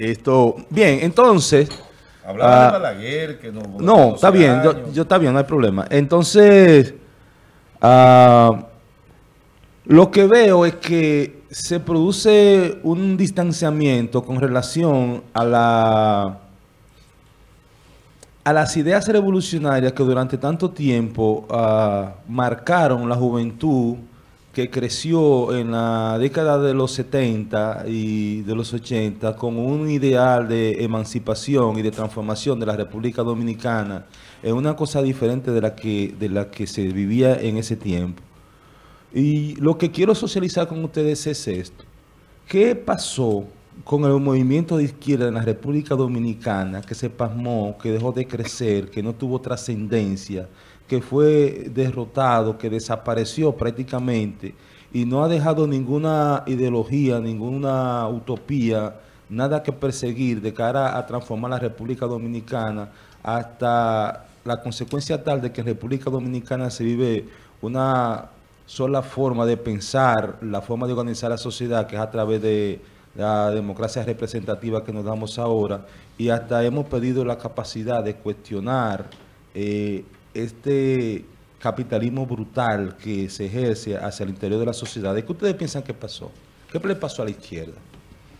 Esto, bien, entonces... Hablaba de ah, Balaguer, que no... No, está bien, yo, yo está bien, no hay problema. Entonces, ah, lo que veo es que se produce un distanciamiento con relación a la a las ideas revolucionarias que durante tanto tiempo ah, marcaron la juventud creció en la década de los 70 y de los 80 con un ideal de emancipación y de transformación de la República Dominicana en una cosa diferente de la que, de la que se vivía en ese tiempo. Y lo que quiero socializar con ustedes es esto. ¿Qué pasó con el movimiento de izquierda en la República Dominicana que se pasmó, que dejó de crecer, que no tuvo trascendencia, que fue derrotado, que desapareció prácticamente y no ha dejado ninguna ideología, ninguna utopía, nada que perseguir de cara a transformar la República Dominicana hasta la consecuencia tal de que en República Dominicana se vive una sola forma de pensar, la forma de organizar la sociedad, que es a través de la democracia representativa que nos damos ahora, y hasta hemos pedido la capacidad de cuestionar eh, este capitalismo brutal que se ejerce hacia el interior de la sociedad. ¿Qué ustedes piensan que pasó? ¿Qué le pasó a la izquierda?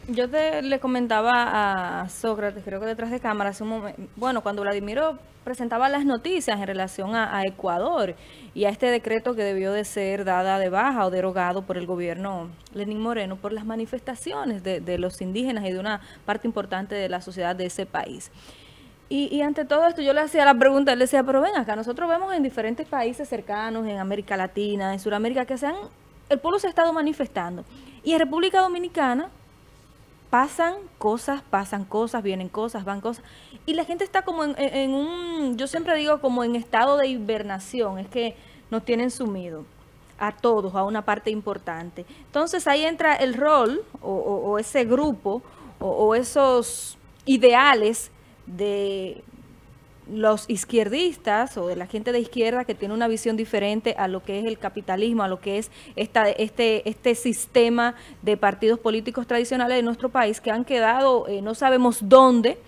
Yo te, le comentaba a Sócrates, creo que detrás de cámara, hace un momento, bueno, cuando Vladimiro presentaba las noticias en relación a, Ecuador y a este decreto que debió de ser dada de baja o derogado por el gobierno Lenín Moreno por las manifestaciones de, de los indígenas y de una parte importante de la sociedad de ese país. Y, ante todo esto yo le hacía la pregunta, él decía, pero ven acá, nosotros vemos en diferentes países cercanos, en América Latina, en Sudamérica, que sean, el pueblo se ha estado manifestando. Y en República Dominicana pasan cosas, pasan cosas, vienen cosas, van cosas. Y la gente está como en, un, yo siempre digo como en estado de hibernación, es que nos tienen sumido a todos, a una parte importante. Entonces ahí entra el rol o, ese grupo o esos ideales de los izquierdistas o de la gente de izquierda que tiene una visión diferente a lo que es el capitalismo, a lo que es esta, este, este sistema de partidos políticos tradicionales de nuestro país que han quedado, eh, no sabemos dónde,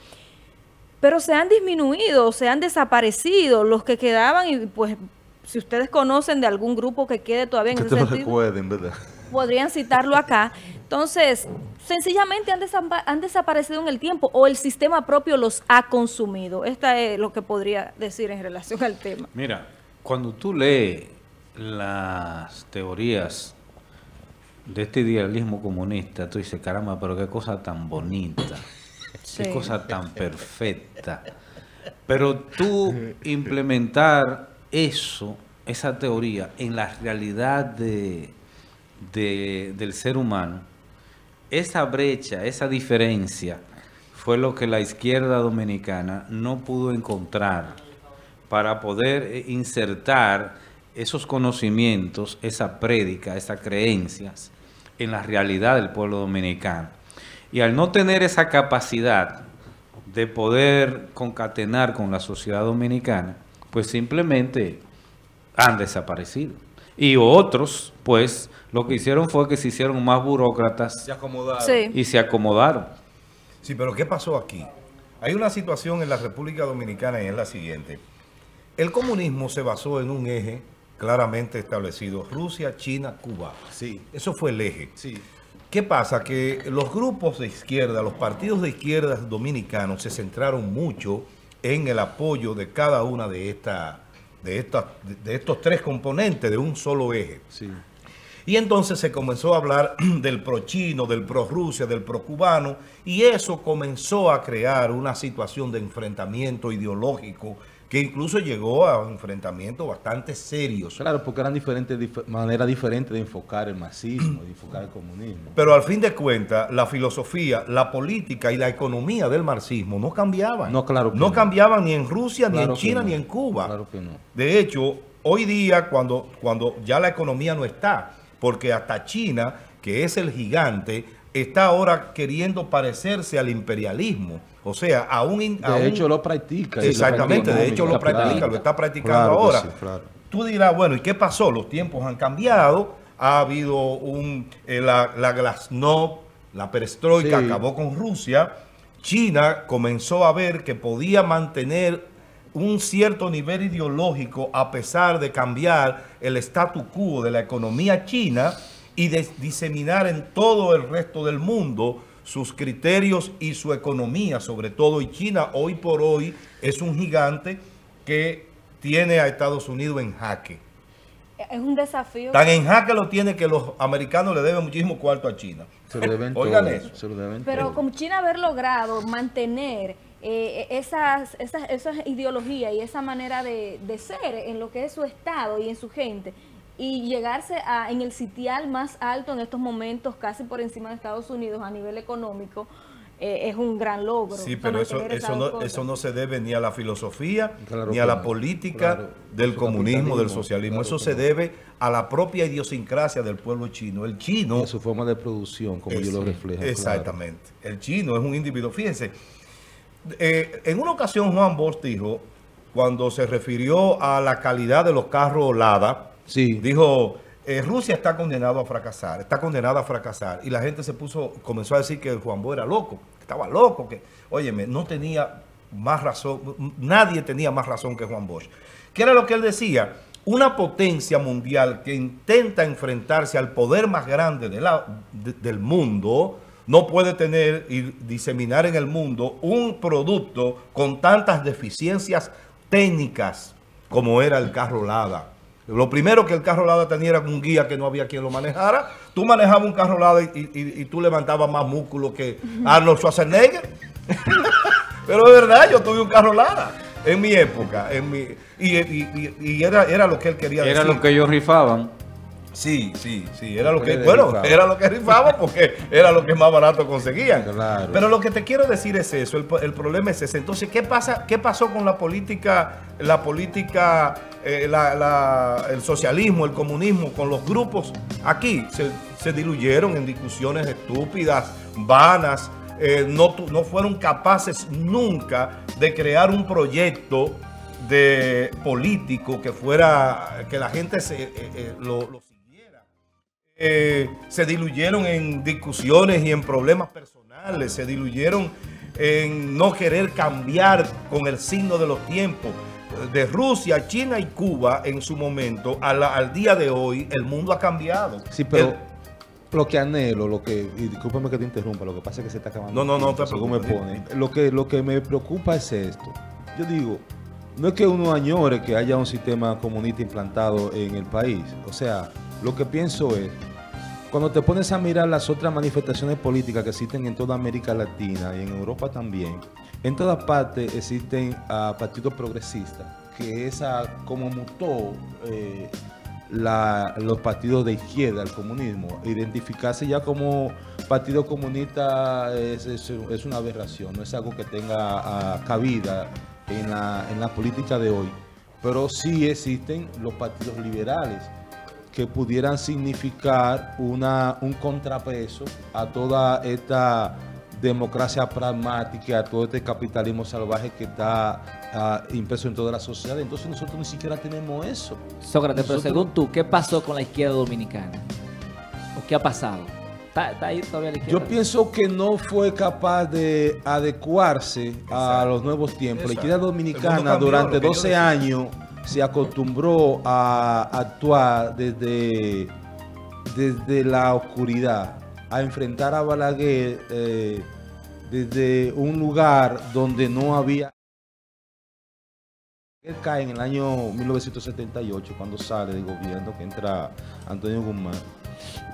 pero se han disminuido, se han desaparecido los que quedaban y pues si ustedes conocen de algún grupo que quede todavía en ese sentido, ¿verdad? podrían citarlo acá. Entonces, sencillamente han, han, desaparecido en el tiempo o el sistema propio los ha consumido. Esta es lo que podría decir en relación al tema. Mira, cuando tú lees las teorías de este idealismo comunista, tú dices, caramba, pero qué cosa tan bonita, qué cosa tan perfecta. Pero tú implementar eso, esa teoría, en la realidad de, del ser humano, esa brecha, esa diferencia, fue lo que la izquierda dominicana no pudo encontrar para poder eh, insertar esos conocimientos, esa prédica, esas creencias en la realidad del pueblo dominicano. Y al no tener esa capacidad de poder concatenar con la sociedad dominicana, pues simplemente han desaparecido. Y otros, pues, lo que hicieron fue que se hicieron más burócratas y se acomodaron. Sí, pero ¿qué pasó aquí? Hay una situación en la República Dominicana y es la siguiente. El comunismo se basó en un eje claramente establecido, Rusia, China, Cuba. Sí. Eso fue el eje. Sí. ¿Qué pasa? Que los grupos de izquierda, los partidos de izquierda dominicanos se centraron mucho en el apoyo de cada una de, esta, de, estas, de estos tres componentes de un solo eje. Sí. Y entonces se comenzó a hablar del pro-chino, del pro-Rusia, del pro-cubano, y eso comenzó a crear una situación de enfrentamiento ideológico que incluso llegó a enfrentamientos bastante serios. Claro, porque eran diferentes maneras diferentes de enfocar el marxismo, de enfocar el comunismo. Pero al fin de cuentas, la filosofía, la política y la economía del marxismo no cambiaban. No, claro no, cambiaban ni en Rusia, ni en China, ni en Cuba. Claro que no. De hecho, hoy día, cuando, cuando ya la economía no está, porque hasta China, que es el gigante, está ahora queriendo parecerse al imperialismo. O sea, a un... de hecho lo practica. Exactamente, de hecho lo practica, lo está practicando ahora. Tú dirás, bueno, ¿y qué pasó? Los tiempos han cambiado, ha habido un... Eh, la, la glasnost, la perestroika acabó con Rusia, China comenzó a ver que podía mantener un cierto nivel ideológico a pesar de cambiar el statu quo de la economía china y de diseminar en todo el resto del mundo sus criterios y su economía, sobre todo. Y China hoy por hoy es un gigante que tiene a Estados Unidos en jaque. Es un desafío. Tan en jaque lo tiene que los americanos le deben muchísimo cuarto a China. Se lo deben Oigan todo, eso. se lo deben Pero todo. con China haber logrado mantener eh, esas, esas, esas ideologías y esa manera de, de ser en lo que es su Estado y en su gente y llegarse a, en el sitial más alto en estos momentos, casi por encima de Estados Unidos a nivel económico, eh, es un gran logro. Sí, pero eso, eso, no, cosas. eso no se debe ni a la filosofía, Claro ni a la política Claro. del comunismo, del socialismo. claro eso se debe a la propia idiosincrasia del pueblo chino. El chino... Y a su forma de producción, como ellos lo Sí, reflejan. claro. Exactamente. El chino es un individuo. Fíjense, eh, en una ocasión Juan Bosch dijo, cuando se refirió a la calidad de los carros Lada, Sí. dijo, eh, Rusia está condenado a fracasar, está condenada a fracasar. Y la gente se puso, comenzó a decir que Juan Bosch era loco, que estaba loco, que, óyeme, no tenía más razón, nadie tenía más razón que Juan Bosch. ¿Qué era lo que él decía? Una potencia mundial que intenta enfrentarse al poder más grande de la- de- del mundo, no puede tener y diseminar en el mundo un producto con tantas deficiencias técnicas como era el carro Lada. Lo primero que el carro Lada tenía era un guía que no había quien lo manejara. Tú manejabas un carro Lada y, y- y tú levantabas más músculo que Arnold Schwarzenegger. Pero de verdad, yo tuve un carro Lada en mi época. En mi, y y- era, era lo que él quería Era decir. lo que ellos rifaban. Sí, sí, sí, era lo que, bueno, era lo que rifaba porque era lo que más barato conseguían. Claro. Pero lo que te quiero decir es eso, el, el problema es ese. Entonces, ¿qué pasa? ¿Qué pasó con la política, la política, eh, la- la- el socialismo, el comunismo, con los grupos aquí? Se, se diluyeron en discusiones estúpidas, vanas, eh, no, fueron capaces nunca de crear un proyecto de político que fuera, que la gente se, eh, lo, lo. Eh, se diluyeron en discusiones y en problemas personales, se diluyeron en no querer cambiar con el signo de los tiempos. De Rusia, China y Cuba en su momento, al día de hoy, el mundo ha cambiado. Sí, pero El- lo que anhelo, lo que, y discúlpame que te interrumpa, lo que pasa es que se está acabando. No, no, no te según me preocupes, pone. Lo que, lo que me preocupa es esto. Yo digo, no es que uno añore que haya un sistema comunista implantado en el país. O sea, lo que pienso es, cuando te pones a mirar las otras manifestaciones políticas que existen en toda América Latina y en Europa también, en todas partes existen ah, partidos progresistas, que esa como mutó eh, los partidos de izquierda, el comunismo. Identificarse ya como partido comunista es una aberración, no es algo que tenga ah, cabida en la, en la política de hoy. Pero sí existen los partidos liberales que pudieran significar una, un contrapeso a toda esta democracia pragmática, a todo este capitalismo salvaje que está ah, impreso en toda la sociedad. Entonces nosotros ni siquiera tenemos eso. Sócrates, pero según tú, ¿qué pasó con la izquierda dominicana? ¿O qué ha pasado? ¿Está, está ahí todavía la izquierda? Yo pienso que no fue capaz de adecuarse a los nuevos tiempos. La izquierda dominicana cambió, durante lo que yo 12 decía. años se acostumbró a actuar desde, desde la oscuridad, a enfrentar a Balaguer eh, desde un lugar donde no había... Él cae en el año 1978 cuando sale del gobierno que entra Antonio Guzmán,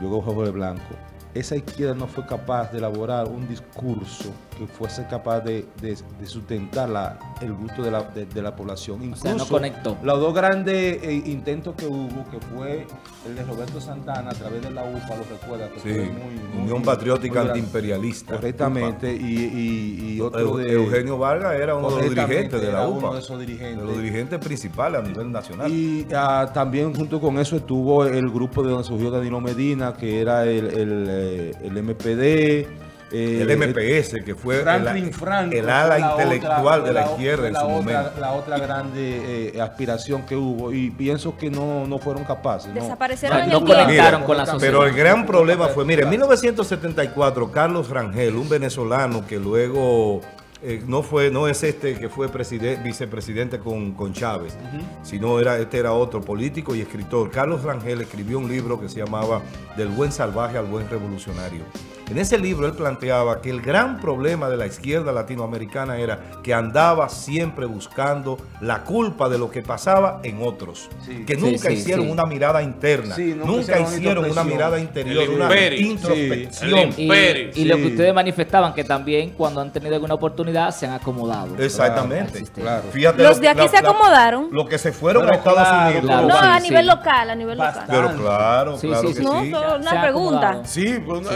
luego Jorge Blanco. Esa izquierda no fue capaz de elaborar un discurso que fuese capaz de, de- de sustentar la- el gusto de la, de- de la población. O sea, no Incluso conectó. los dos grandes eh, intentos que hubo, que fue el de Roberto Santana a través de la UPA, lo recuerda, que Sí, fue muy, muy- Unión Patriótica muy. Antiimperialista. Correctamente, y, y- y otro de... Eugenio Vargas era uno de los dirigentes de la era UPA. uno de esos dirigentes. De los dirigentes principales a nivel nacional. Y ah, también junto con eso estuvo el grupo de donde surgió Danilo Medina, que era el, el, eh, el MPD, eh, el MPS, que fue Franklin el, Franco, el fue ala la intelectual otra- de la izquierda en la su otra, momento. La otra grande eh, aspiración que hubo y pienso que no, no fueron capaces. ¿no? Desaparecieron No, en no conectaron Mira, con la Pero sociedad. el gran problema fue, mire, en 1974, Carlos Rangel, un venezolano que luego eh, no fue, no es este que fue preside- vicepresidente con, con Chávez, sino era, este era otro político y escritor. Carlos Rangel escribió un libro que se llamaba Del buen salvaje al buen revolucionario. En ese libro él planteaba que el gran problema de la izquierda latinoamericana era que andaba siempre buscando la culpa de lo que pasaba en otros. Sí. Que nunca sí, hicieron sí. una mirada interna. Sí, nunca nunca hicieron una hicieron mirada interior, El una imperio. introspección. Sí. El Y, lo que ustedes manifestaban, que también cuando han tenido alguna oportunidad se han acomodado. Exactamente. Claro. Fíjate Los lo- de aquí la- se acomodaron. Los que se fueron Pero a Estados claro, Unidos. claro. No, sí, a sí. nivel local, a nivel local. Pero claro, Sí, claro sí, que No, sí. Se una pregunta. Sí, pues no,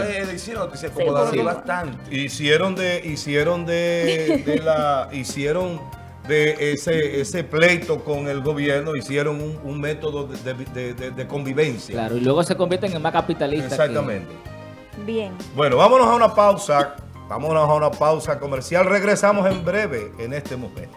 hicieron, se acomodaron porque- bastante. Hicieron de, hicieron de, de la, hicieron de ese, ese pleito con el gobierno, hicieron un, un método de, de- de- de- de convivencia. Claro, y luego se convierten en más capitalistas. que- Exactamente. Bien. Bueno, vámonos a una pausa. Vámonos a una pausa comercial. Regresamos en breve en este momento.